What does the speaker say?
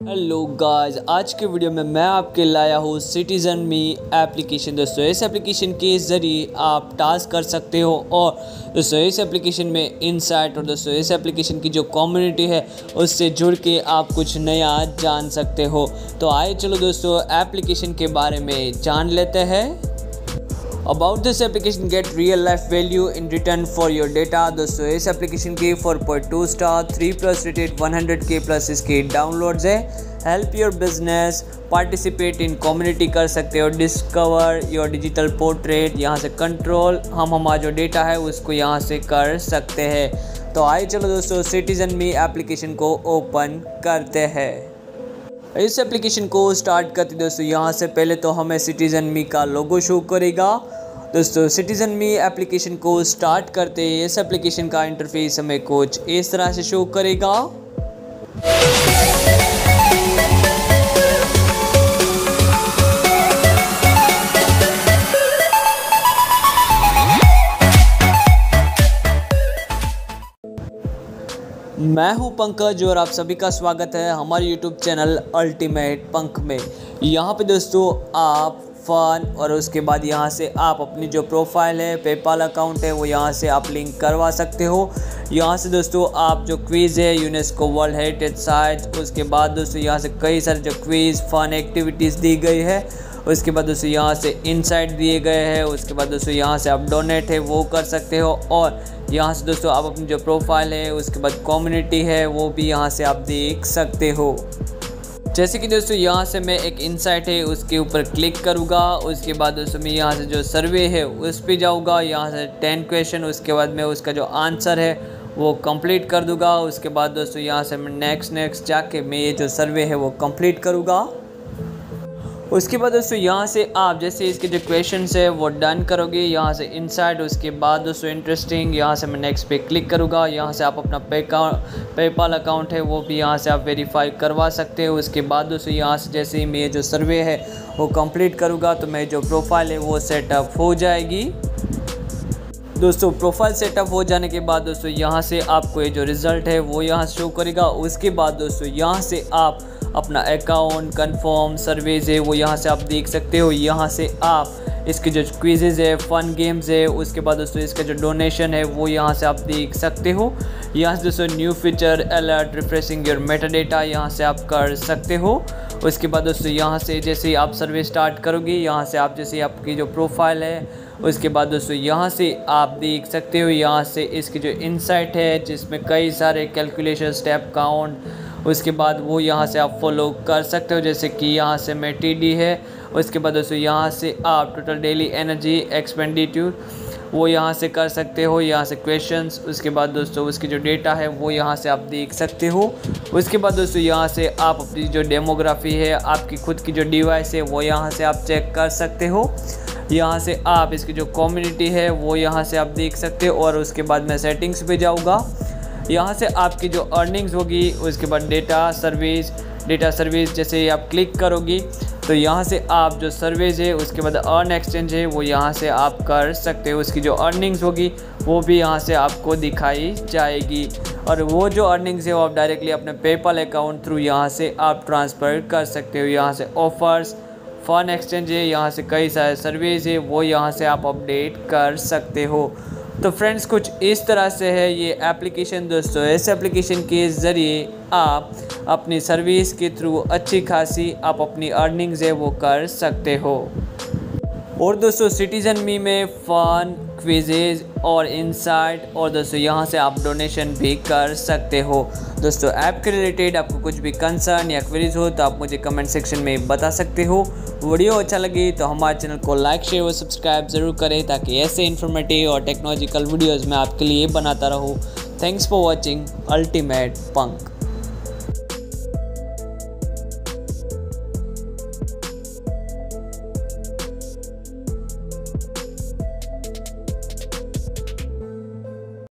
Hello guys, आज के video में मैं आपके लाया हूँ सिटीज़न मी एप्लीकेशन। दोस्तों, इस एप्लीकेशन के ज़रिए आप टास्क कर सकते हो और दोस्तों, इस एप्लीकेशन में इनसाइट और दोस्तों, इस एप्लीकेशन की जो कम्युनिटी है, उससे जुड़ के आप कुछ नया जान सकते हो। तो आए चलो दोस्तों, एप्लीकेशन के बारे में जान लेते हैं। About this application get real life value in return for your data दोस्तों, इस एप्लीकेशन की 4.2 स्टार 3 प्लस रेटेड 100 के प्लस इसके डाउनलोड्स है। Help your business participate in community कर सकते हो डिस्कवर योर डिजिटल पोर्ट्रेट यहाँ से कंट्रोल हम हमारा जो डेटा है, उसको यहाँ से कर सकते हैं। तो आइए चलो दोस्तों सिटीज़न मी एप्लीकेशन को ओपन करते हैं। इस एप्लीकेशन को स्टार्ट करते दोस्तों, यहाँ से पहले तो हमें सिटीज़न मी का लोगो शो करेगा। दोस्तों सिटीज़न मी एप्लीकेशन को स्टार्ट करते इस एप्लीकेशन का इंटरफेस हमें कुछ इस तरह से शो करेगा। मैं हूँ पंकज और आप सभी का स्वागत है हमारे यूट्यूब चैनल अल्टीमेट पंख में। यहाँ पे दोस्तों, आप फ़न और उसके बाद यहाँ से आप अपनी जो प्रोफ़ाइल है पेपाल अकाउंट है, वो यहाँ से आप लिंक करवा सकते हो। यहाँ से दोस्तों, आप जो क्विज़ है यूनेस्को वर्ल्ड हेरिटेज साइट उसके बाद दोस्तों, यहाँ से कई सारे जो क्विज़ फ़न एक्टिविटीज़ दी गई है। उसके बाद दोस्तों यहाँ से इनसाइट दिए गए हैं, उसके बाद दोस्तों यहाँ से आप डोनेट है, वो कर सकते हो। और यहाँ से दोस्तों आप अपनी जो प्रोफ़ाइल है, उसके बाद कम्युनिटी है, वो भी यहाँ से आप देख सकते हो। जैसे कि दोस्तों यहाँ से मैं एक इनसाइट है, उसके ऊपर क्लिक करूँगा, उसके बाद दोस्तों मैं यहाँ से जो सर्वे है, उस पर जाऊँगा, यहाँ से टेन क्वेश्चन उसके बाद मैं उसका जो आंसर है, वो कंप्लीट कर दूँगा, उसके बाद दोस्तों यहाँ से मैं नेक्स्ट नेक्स्ट जाके मैं ये जो सर्वे है, वो कंप्लीट करूँगा। उसके बाद दोस्तों, यहाँ से आप जैसे इसके जो क्वेश्चन है, वो डन करोगे। यहाँ से इनसाइड उसके बाद दोस्तों इंटरेस्टिंग यहाँ से मैं नेक्स्ट पे क्लिक करूँगा। यहाँ से आप अपना पे पेपाल अकाउंट है, वो भी यहाँ से आप वेरीफाई करवा सकते हो। उसके बाद दोस्तों, यहाँ से जैसे ही मैं जो सर्वे है, वो कंप्लीट करूँगा तो मेरी जो प्रोफ़ाइल है, वो सेटअप हो जाएगी। दोस्तों प्रोफ़ाइल सेटअप हो जाने के बाद दोस्तों, यहाँ से आपको ये जो रिज़ल्ट है, वो यहाँ शो करेगा। उसके बाद दोस्तों, यहाँ से आप अपना अकाउंट कन्फर्म सर्विस है, वो यहाँ से आप देख सकते हो। यहाँ से आप इसके जो क्विजेज़ है फ़न गेम्स है, उसके बाद दोस्तों इसका जो डोनेशन है, वो यहाँ से आप देख सकते हो। यहाँ से दोस्तों new feature alert refreshing your meta data यहाँ से आप कर सकते हो। उसके बाद दोस्तों यहाँ से जैसे आप सर्वे स्टार्ट करोगे, यहाँ से आप जैसे आपकी जो प्रोफ़ाइल है, उसके बाद दोस्तों यहाँ से आप देख सकते हो। यहाँ से इसकी जो इनसाइट है, जिसमें कई सारे कैलकुलेशन स्टेप काउंट उसके बाद वो यहाँ से आप फॉलो कर सकते हो जैसे कि यहाँ से मैं टी है उसके बाद दोस्तों यहाँ से आप टोटल डेली एनर्जी एक्सपेंडिट्यूर वो यहाँ से कर सकते हो यहाँ से क्वेश्चंस उसके बाद दोस्तों उसकी जो डेटा है वो यहाँ से आप देख सकते हो उसके बाद दोस्तों यहाँ से आप अपनी जो डेमोग्राफी है आपकी खुद की जो डिवाइस है वो यहाँ से आप चेक कर सकते हो यहाँ से आप इसकी जो कम्युनिटी है वो यहाँ से आप देख सकते हो और उसके बाद मैं सेटिंग्स पे जाऊँगा यहाँ से आपकी जो अर्निंग्स होगी, उसके बाद डेटा सर्विस डेटा सर्विस जैसे आप क्लिक करोगी तो यहाँ से आप जो सर्विस है, उसके बाद अर्न एक्सचेंज है, वो यहाँ से आप कर सकते हो। उसकी जो अर्निंग्स होगी, वो भी यहाँ से आपको दिखाई जाएगी। और वो जो अर्निंग्स है, वो आप डायरेक्टली अपने पेपल अकाउंट थ्रू यहाँ से आप ट्रांसफ़र कर सकते हो। यहाँ से ऑफ़र्स फ़न एक्सचेंज है, यहाँ से कई सारे सर्विस है, वो यहाँ से आप अपडेट कर सकते हो। तो फ्रेंड्स कुछ इस तरह से है ये एप्लीकेशन दोस्तों। इस एप्लीकेशन के ज़रिए आप अपनी सर्विस के थ्रू अच्छी खासी आप अपनी अर्निंग्स है वो कर सकते हो। और दोस्तों सिटीज़न मी में फ़न क्विजेज और इनसाइट और दोस्तों, यहाँ से आप डोनेशन भी कर सकते हो। दोस्तों ऐप के रिलेटेड आपको कुछ भी कंसर्न या क्वेरीज हो तो आप मुझे कमेंट सेक्शन में बता सकते हो। वीडियो अच्छा लगे तो हमारे चैनल को लाइक शेयर और सब्सक्राइब ज़रूर करें, ताकि ऐसे इन्फॉर्मेटिव और टेक्नोलॉजिकल वीडियोज़ मैं आपके लिए बनाता रहूँ। Thanks for watching ultimate punk